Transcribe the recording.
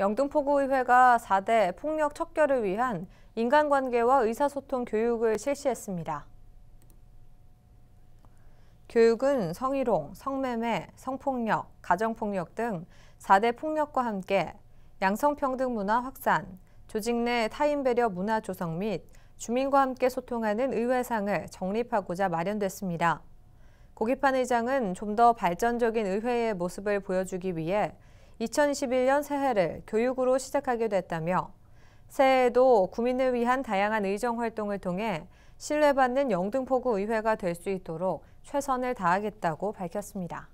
영등포구의회가 4대 폭력 척결을 위한 인간관계와 의사소통 교육을 실시했습니다. 교육은 성희롱, 성매매, 성폭력, 가정폭력 등 4대 폭력과 함께 양성평등 문화 확산, 조직 내 타인 배려 문화 조성 및 주민과 함께 소통하는 의회상을 정립하고자 마련됐습니다. 고기판 의장은 좀 더 발전적인 의회의 모습을 보여주기 위해 2021년 새해를 교육으로 시작하게 됐다며 새해에도 국민을 위한 다양한 의정 활동을 통해 신뢰받는 영등포구 의회가 될 수 있도록 최선을 다하겠다고 밝혔습니다.